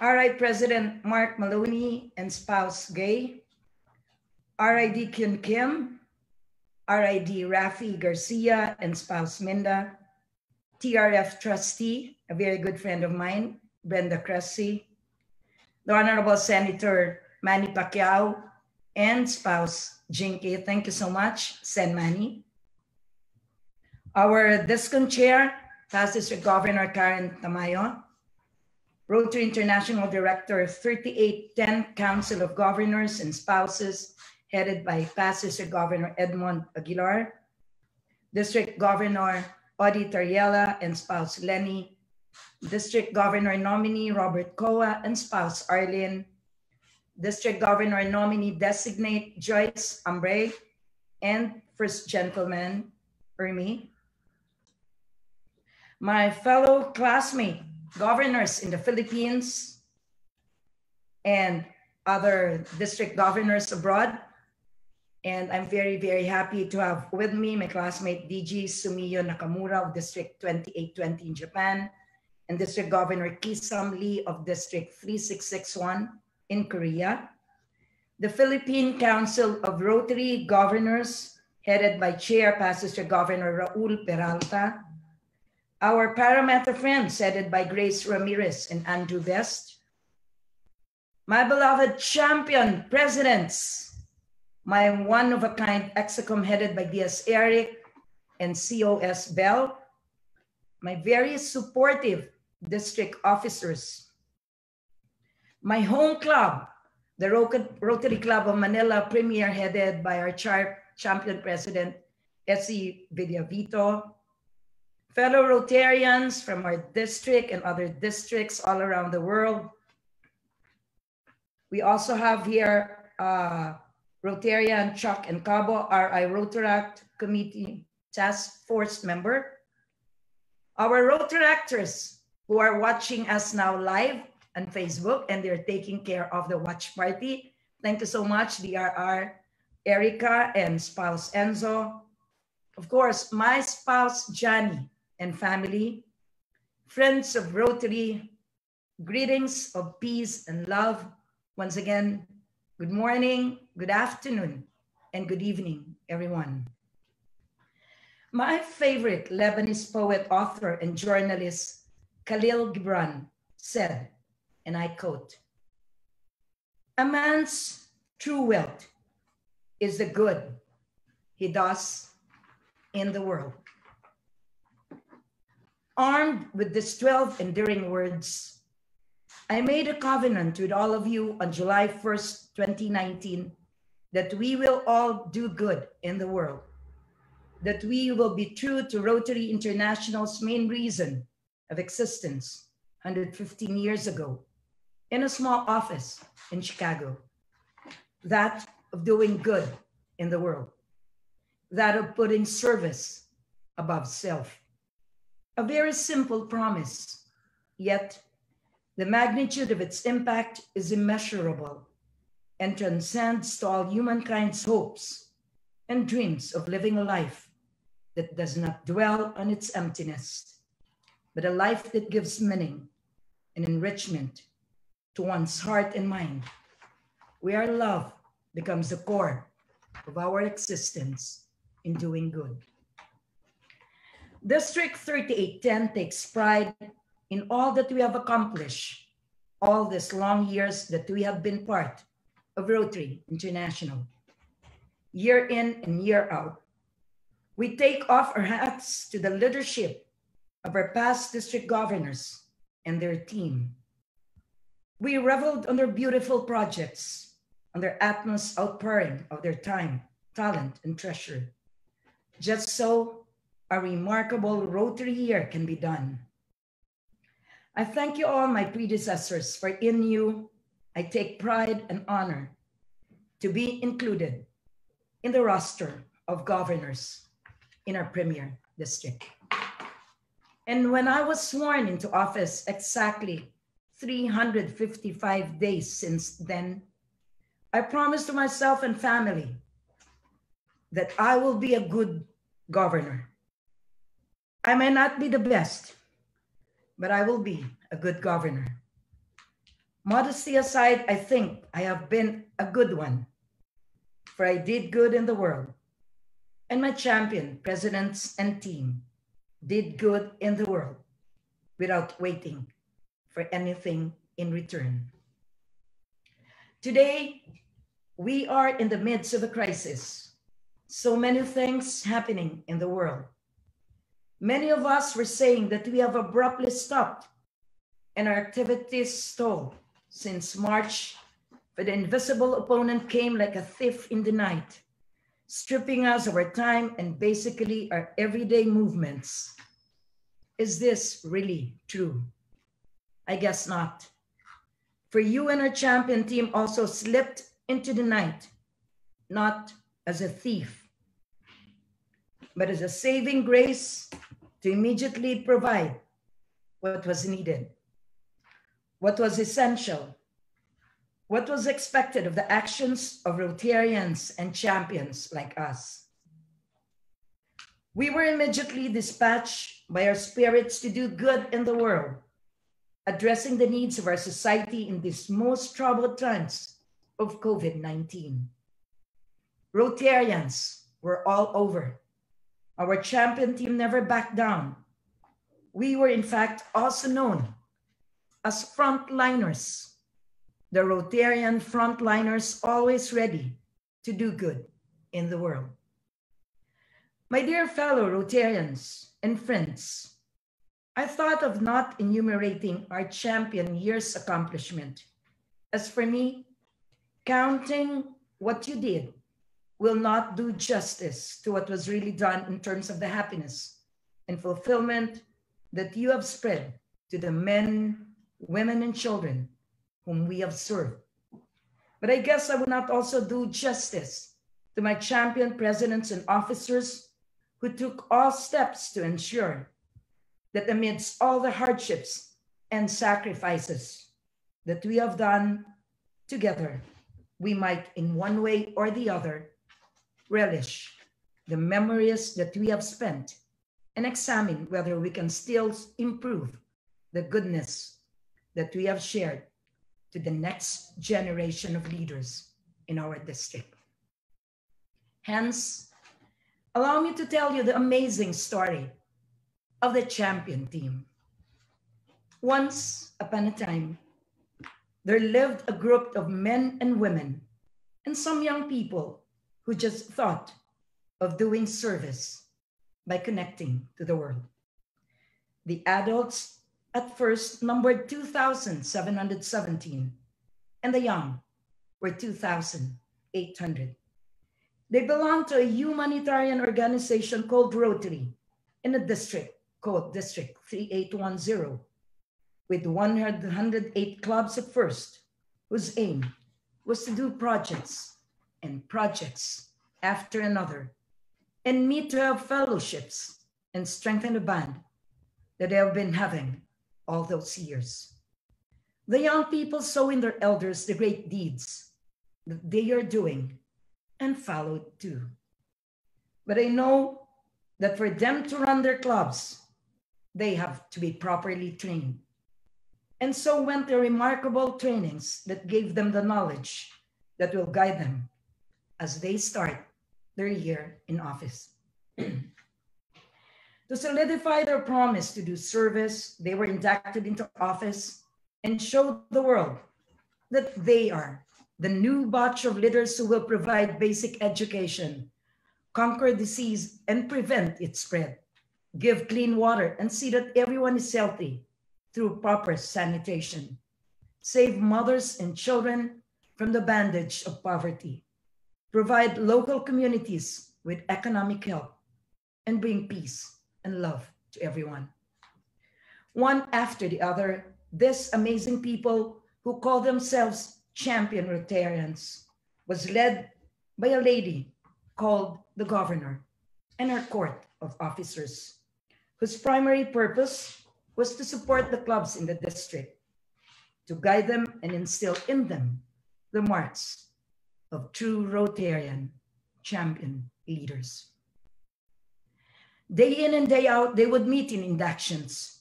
RI President Mark Maloney and spouse Gay, RID Kim Kim, RID Rafi Garcia and spouse Minda, TRF trustee, a very good friend of mine, Brenda Cressey, the Honorable Senator Manny Pacquiao and spouse Jinky. Thank you so much, Sen Manny. Our DISCON chair, Task Governor Karen Tamayo, Rotary International Director, of 3810 Council of Governors and Spouses, headed by past District Governor Edmond Aguilar, District Governor Odi Tariela and spouse Lenny, District Governor nominee Robert Coa and spouse Arlene, District Governor nominee designate Joyce Ambre, and First Gentleman Ermi. My fellow classmate governors in the Philippines and other district governors abroad. And I'm very, very happy to have with me my classmate DG Sumiyo Nakamura of District 2820 in Japan and District Governor Kisam Lee of District 3661 in Korea. The Philippine Council of Rotary Governors, headed by Chair Past District Governor Raul Peralta, our Parramatta friends, headed by Grace Ramirez and Andrew Best. My beloved champion presidents, my one of a kind EXECOM headed by Diaz Eric and COS Bell, my very supportive district officers, my home club, the Rotary Club of Manila Premier headed by our champion president, Essie Villavito, fellow Rotarians from our district and other districts all around the world. We also have here uh, Rotarian Chuck and Cabo, RI Rotaract Committee Task Force member. Our Rotaractors who are watching us now live on Facebook and they're taking care of the watch party. Thank you so much, DRR, Erica and spouse Enzo. Of course, my spouse, Johnny, and family, friends of Rotary, greetings of peace and love. Once again, good morning, good afternoon, and good evening, everyone. My favorite Lebanese poet, author, and journalist, Khalil Gibran, said, and I quote, a man's true wealth is the good he does in the world. Armed with these 12 enduring words, I made a covenant with all of you on July 1st, 2019, that we will all do good in the world, that we will be true to Rotary International's main reason of existence 115 years ago in a small office in Chicago, that of doing good in the world, that of putting service above self. A very simple promise, yet the magnitude of its impact is immeasurable and transcends all humankind's hopes and dreams of living a life that does not dwell on its emptiness, but a life that gives meaning and enrichment to one's heart and mind, where love becomes the core of our existence in doing good. District 3810 takes pride in all that we have accomplished all these long years that we have been part of Rotary International. Year in and year out, we take off our hats to the leadership of our past district governors and their team. We reveled on their beautiful projects, on their utmost outpouring of their time, talent, and treasure. Just so a remarkable Rotary year can be done. I thank you all, my predecessors, for in you I take pride and honor to be included in the roster of governors in our premier district. And when I was sworn into office exactly 355 days since then, I promised to myself and family that I will be a good governor I may not be the best, but I will be a good governor. Modesty aside, I think I have been a good one, for I did good in the world. And my champion, presidents, and team did good in the world without waiting for anything in return. Today, we are in the midst of a crisis. So many things happening in the world. Many of us were saying that we have abruptly stopped and our activities stalled since March, but the invisible opponent came like a thief in the night, stripping us of our time and basically our everyday movements. Is this really true? I guess not. For you and our champion team also slipped into the night, not as a thief, but as a saving grace to immediately provide what was needed what was essential, what was expected of the actions of Rotarians and champions like us. We were immediately dispatched by our spirits to do good in the world, addressing the needs of our society in these most troubled times of COVID 19. Rotarians were all over. Our champion team never backed down. We were, in fact, also known as frontliners, the Rotarian frontliners always ready to do good in the world. My dear fellow Rotarians and friends, I thought of not enumerating our champion year's accomplishment. As for me, counting what you did will not do justice to what was really done in terms of the happiness and fulfillment that you have spread to the men women and children whom we have served. But I guess I would not also do justice to my champion presidents and officers who took all steps to ensure that amidst all the hardships and sacrifices that we have done together, we might, in one way or the other, relish the memories that we have spent and examine whether we can still improve the goodness that we have shared to the next generation of leaders in our district. Hence, allow me to tell you the amazing story of the champion team. Once upon a time, there lived a group of men and women and some young people who just thought of doing service by connecting to the world. The adults at first numbered 2,717, and the young were 2,800. They belonged to a humanitarian organization called Rotary in a district called District 3810, with 108 clubs at first, whose aim was to do projects and projects after another and meet to have fellowships and strengthen the band that they have been having all those years. The young people saw in their elders the great deeds that they are doing and followed too. But I know that for them to run their clubs, they have to be properly trained. And so went the remarkable trainings that gave them the knowledge that will guide them as they start their year in office. To solidify their promise to do service, they were inducted into office and showed the world that they are the new batch of leaders who will provide basic education, conquer disease and prevent its spread, give clean water and see that everyone is healthy through proper sanitation, save mothers and children from the bandage of poverty, provide local communities with economic help, and bring peace and love to everyone. One after the other, this amazing people who call themselves champion Rotarians was led by a lady called the governor and her court of officers, whose primary purpose was to support the clubs in the district, to guide them and instill in them the marks of true Rotarian champion leaders. Day in and day out, they would meet in inductions.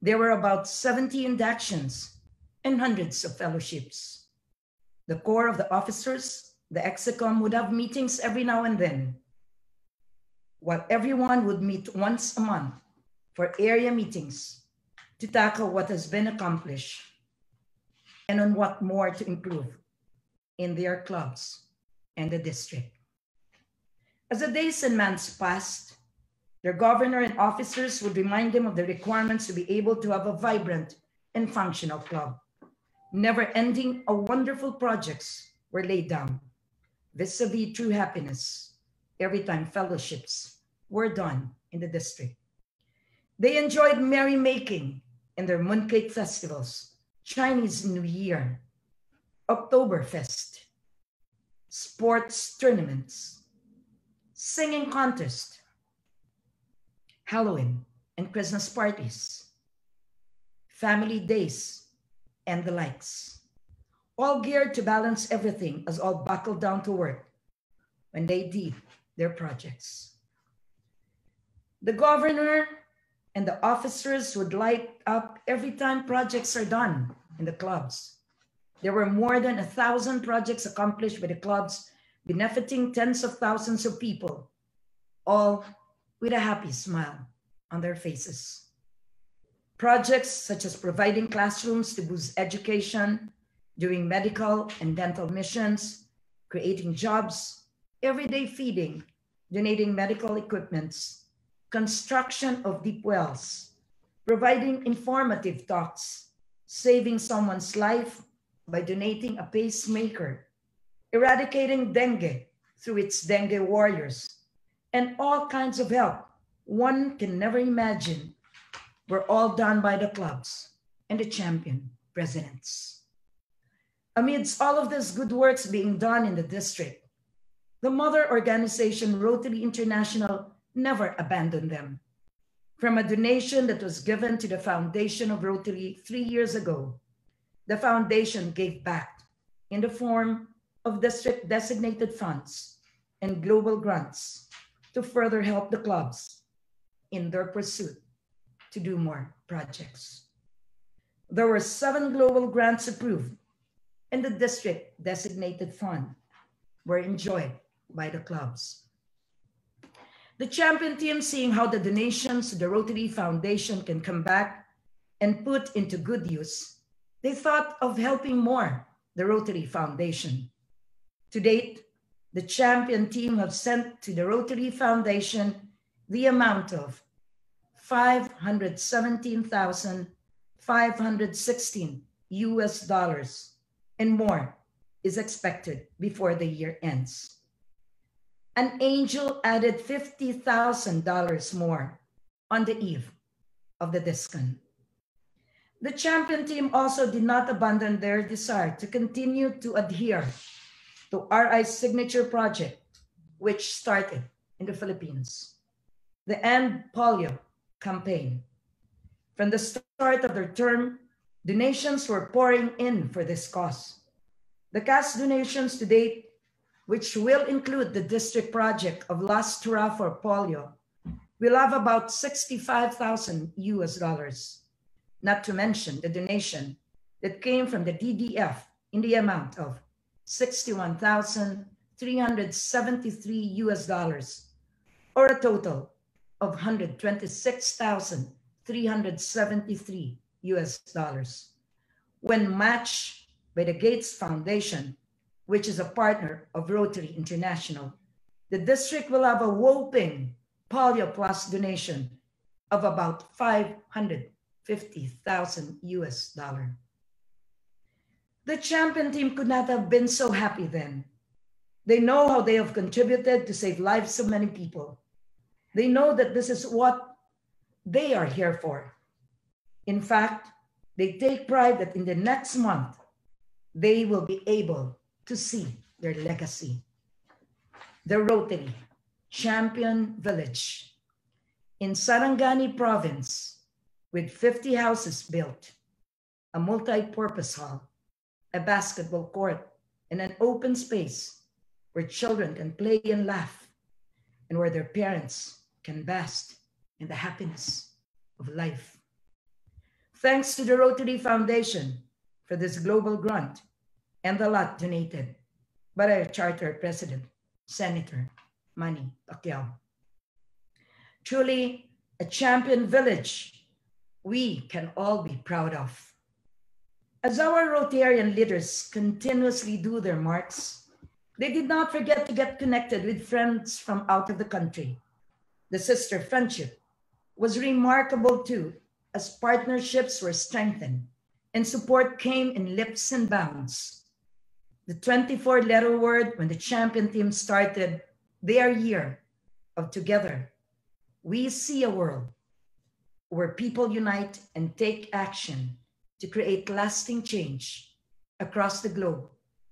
There were about 70 inductions, and hundreds of fellowships. The core of the officers, the execom would have meetings every now and then, while everyone would meet once a month for area meetings to tackle what has been accomplished and on what more to improve in their clubs and the district. As the days and months passed, their governor and officers would remind them of the requirements to be able to have a vibrant and functional club. Never ending or wonderful projects were laid down vis-a-vis true happiness every time fellowships were done in the district. They enjoyed merrymaking in their mooncake festivals, Chinese New Year, Oktoberfest, sports tournaments, singing contest, Halloween and Christmas parties, family days, and the likes. All geared to balance everything as all buckled down to work when they did their projects. The governor and the officers would light up every time projects are done in the clubs. There were more than a thousand projects accomplished by the clubs, benefiting tens of thousands of people, all with a happy smile on their faces. Projects such as providing classrooms to boost education, doing medical and dental missions, creating jobs, everyday feeding, donating medical equipments, construction of deep wells, providing informative talks, saving someone's life by donating a pacemaker, eradicating dengue through its dengue warriors, and all kinds of help one can never imagine were all done by the clubs and the champion presidents. Amidst all of these good works being done in the district, the mother organization Rotary International never abandoned them. From a donation that was given to the foundation of Rotary three years ago, the foundation gave back in the form of district designated funds and global grants to further help the clubs in their pursuit to do more projects. There were seven global grants approved, and the district designated fund were enjoyed by the clubs. The champion team, seeing how the donations to the Rotary Foundation can come back and put into good use, they thought of helping more the Rotary Foundation. To date, the champion team have sent to the Rotary Foundation the amount of 517,516 US dollars and more is expected before the year ends. An angel added $50,000 more on the eve of the DISCON. The champion team also did not abandon their desire to continue to adhere to RI's signature project, which started in the Philippines, the End Polio campaign. From the start of their term, donations were pouring in for this cause. The cash donations to date, which will include the district project of Last Hurrah for Polio, will have about 65,000 US dollars not to mention the donation that came from the DDF in the amount of 61,373 US dollars, or a total of 126,373 US dollars. When matched by the Gates Foundation, which is a partner of Rotary International, the district will have a whopping Polio Plus donation of about 500 50,000 US dollar. The champion team could not have been so happy then. They know how they have contributed to save lives of many people. They know that this is what they are here for. In fact, they take pride that in the next month, they will be able to see their legacy. The Rotary Champion Village in Sarangani Province with 50 houses built, a multi-purpose hall, a basketball court, and an open space where children can play and laugh, and where their parents can bask in the happiness of life. Thanks to the Rotary Foundation, for this global grant and the lot donated by our charter president, Senator Manny Pacquiao. Truly a champion village we can all be proud of. As our Rotarian leaders continuously do their marks, they did not forget to get connected with friends from out of the country. The sister friendship was remarkable too, as partnerships were strengthened and support came in leaps and bounds. The 24 letter word when the champion team started their year of together, we see a world where people unite and take action to create lasting change across the globe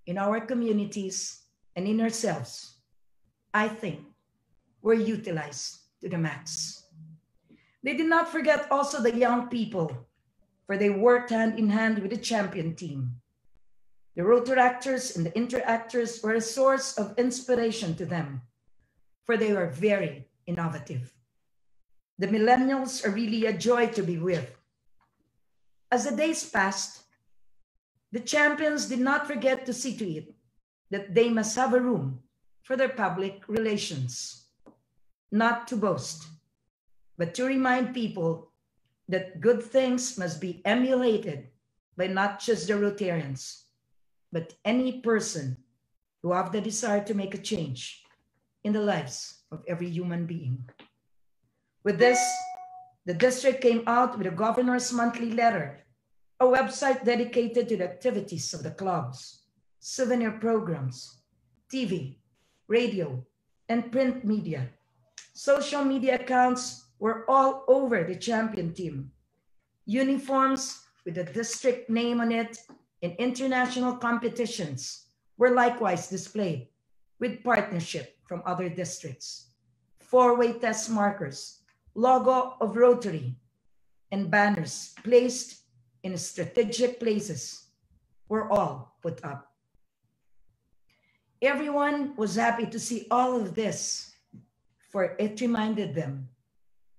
in our communities and in ourselves. I think were utilized to the max. They did not forget also the young people, for they worked hand in hand with the champion team. The Rotaractors and the Interactors were a source of inspiration to them, for they were very innovative. The millennials are really a joy to be with. As the days passed, the champions did not forget to see to it that they must have a room for their public relations, not to boast, but to remind people that good things must be emulated by not just the Rotarians, but any person who have the desire to make a change in the lives of every human being. With this, the district came out with a governor's monthly letter, a website dedicated to the activities of the clubs, souvenir programs, TV, radio, and print media. Social media accounts were all over the champion team. Uniforms with the district name on it in international competitions were likewise displayed with partnership from other districts. Four-way test markers, logo of Rotary, and banners placed in strategic places were all put up. Everyone was happy to see all of this, for it reminded them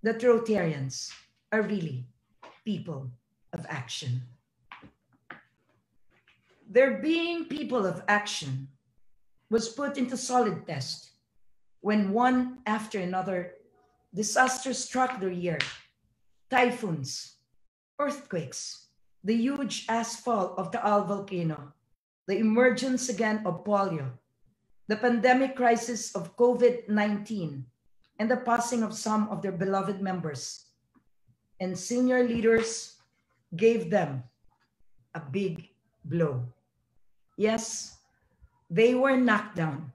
that Rotarians are really people of action. Their being people of action was put into solid test when one after another disaster struck their year. Typhoons, earthquakes, the huge ashfall of the Taal volcano, the emergence again of polio, the pandemic crisis of COVID-19, and the passing of some of their beloved members. And senior leaders gave them a big blow. Yes, they were knocked down,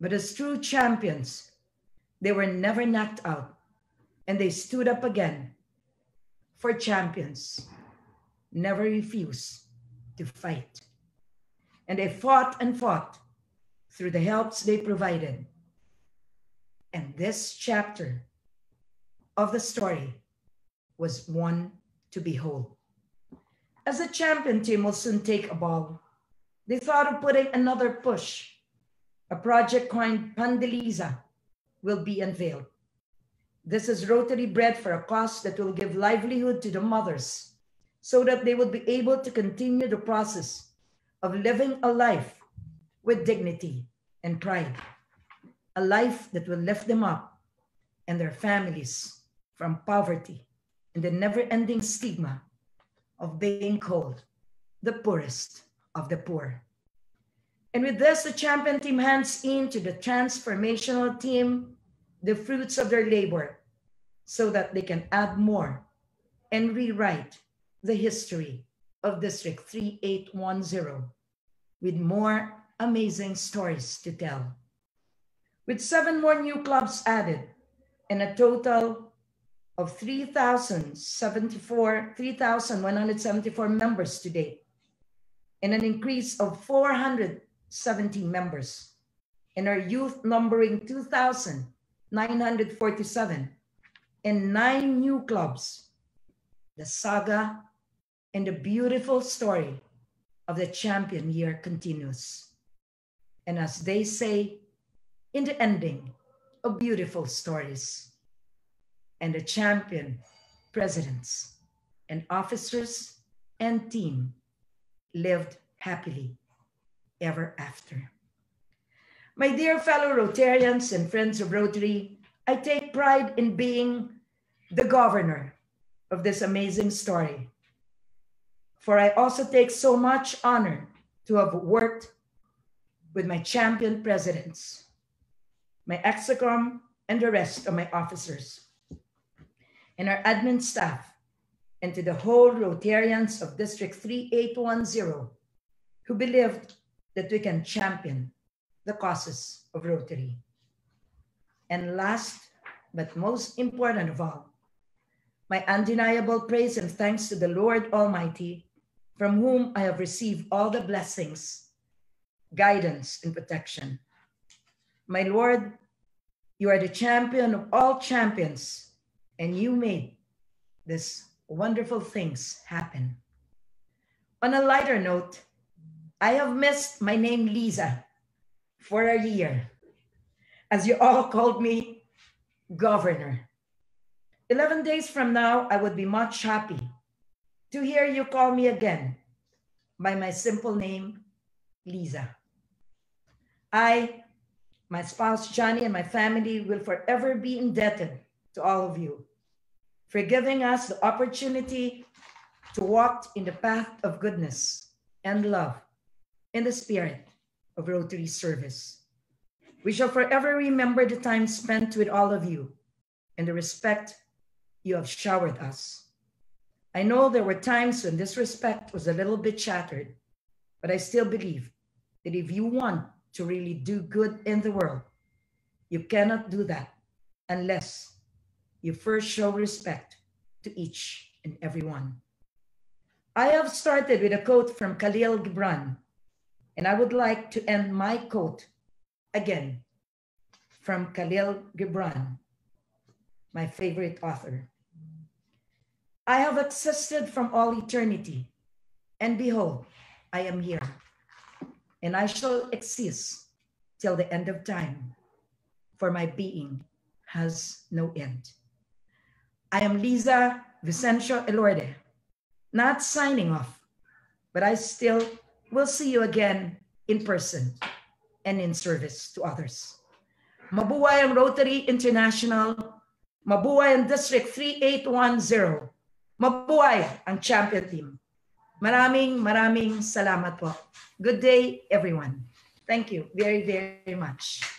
but as true champions, they were never knocked out and they stood up again for champions, never refuse to fight. And they fought and fought through the helps they provided. And this chapter of the story was one to behold. As the champion team will soon take a ball, they thought of putting another push. A project coined Pandeliza will be unveiled. This is Rotary bread for a cause that will give livelihood to the mothers so that they will be able to continue the process of living a life with dignity and pride, a life that will lift them up and their families from poverty and the never ending stigma of being called the poorest of the poor. And with this, the champion team hands in to the transformational team the fruits of their labor so that they can add more and rewrite the history of District 3810 with more amazing stories to tell. With seven more new clubs added and a total of 3,074, 3,174 members to date, and an increase of 417 members, and our youth numbering 2,947, and nine new clubs. The saga and the beautiful story of the champion year continues. And as they say, in the ending of beautiful stories, and the champion presidents and officers and team lived happily ever after. My dear fellow Rotarians and friends of Rotary, I take pride in being the governor of this amazing story. For I also take so much honor to have worked with my champion presidents, my execom, and the rest of my officers, and our admin staff, and to the whole Rotarians of District 3810 who believed that we can champion the causes of Rotary. And last but most important of all, my undeniable praise and thanks to the Lord Almighty, from whom I have received all the blessings, guidance, and protection. My Lord, you are the champion of all champions, and you made these wonderful things happen. On a lighter note, I have missed my name Liza for a year, as you all called me governor. 11 days from now, I would be much happy to hear you call me again by my simple name, Liza. I, my spouse Johnny, and my family will forever be indebted to all of you for giving us the opportunity to walk in the path of goodness and love in the spirit of Rotary service. We shall forever remember the time spent with all of you and the respect you have showered us. I know there were times when this respect was a little bit shattered, but I still believe that if you want to really do good in the world, you cannot do that unless you first show respect to each and every one. I have started with a quote from Khalil Gibran, and I would like to end my quote again from Khalil Gibran, my favorite author. I have existed from all eternity, and behold, I am here, and I shall exist till the end of time, for my being has no end. I am Liza Vicencio Elorde, not signing off, but I still will see you again in person and in service to others. Mabuhay ang Rotary International, mabuhay ang District 3810, Mabuhay ang champion team. Maraming maraming salamat po. Good day everyone. Thank you very very much.